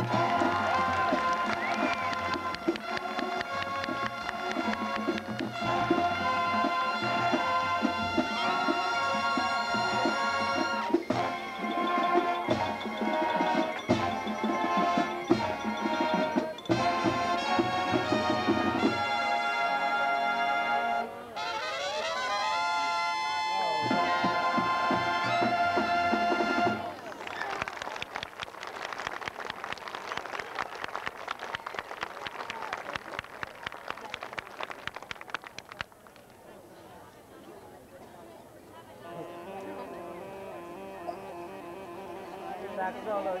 Oh. Đặt rồi rồi